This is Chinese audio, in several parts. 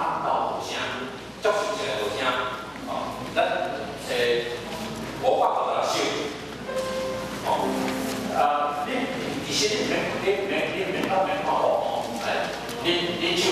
喊到无声，足神奇个无声。哦，咱诶，无法度来收。哦，啊，恁其实恁恁恁恁恁到恁看我，哎，恁恁。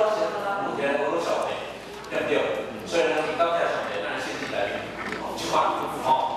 目前我有小腿干掉所以呢你当下小腿是现金来源就把你的骨